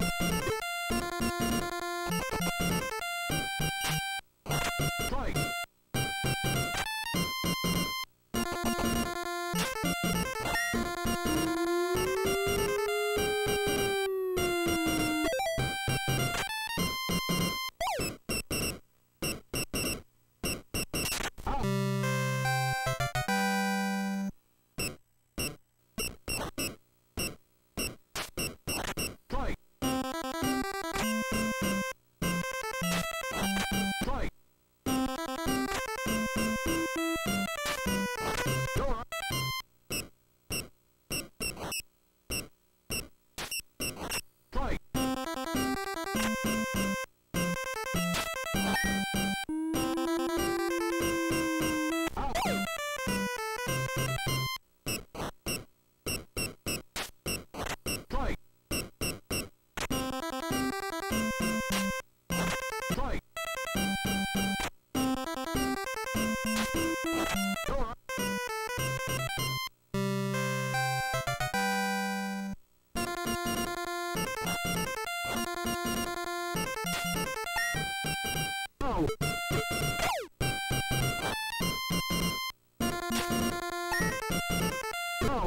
Safe. Safe. No. Strike. Out. Strike. Strike. Go on. Strike. Out. Strike. Strike. Go on. No.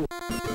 No.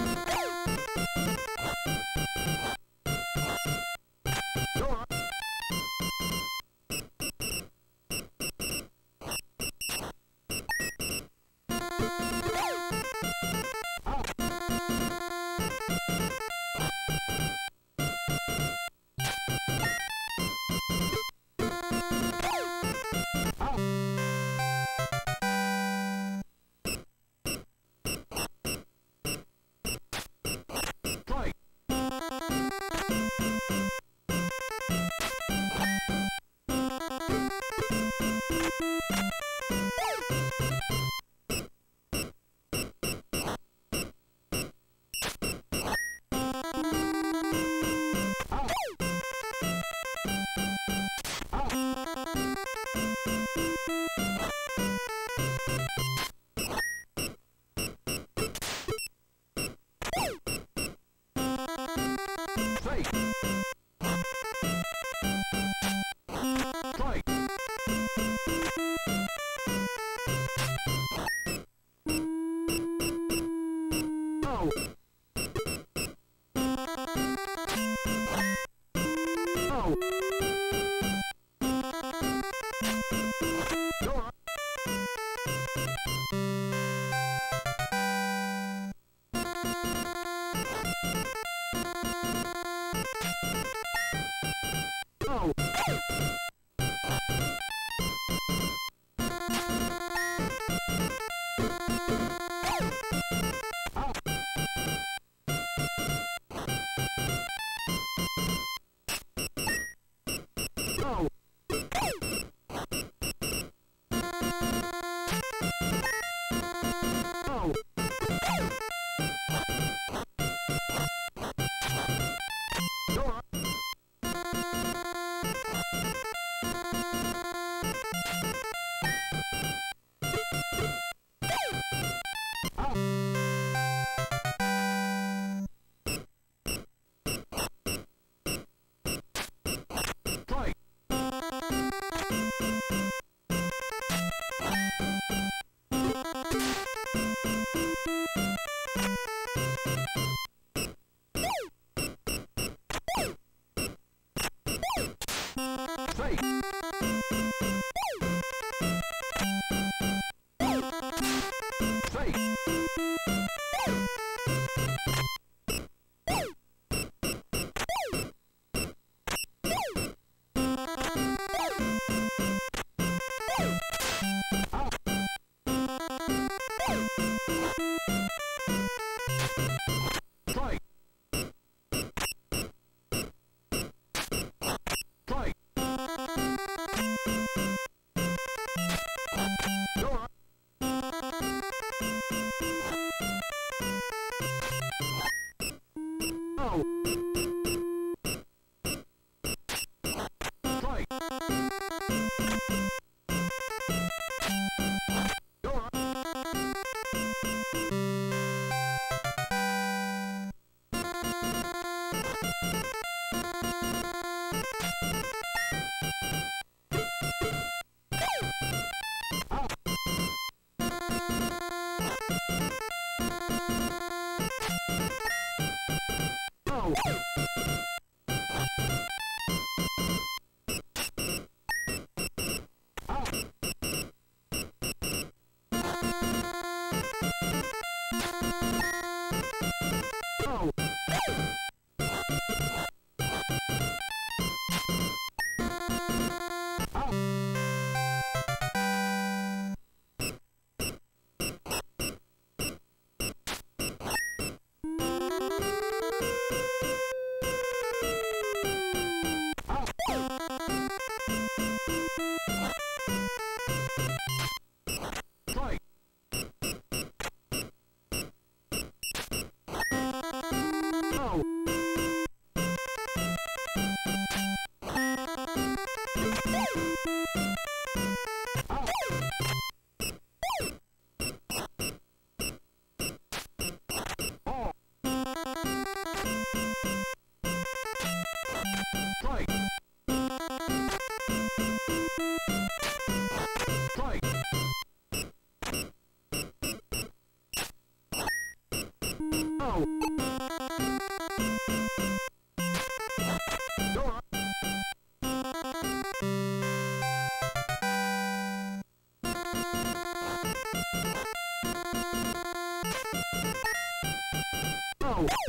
Go.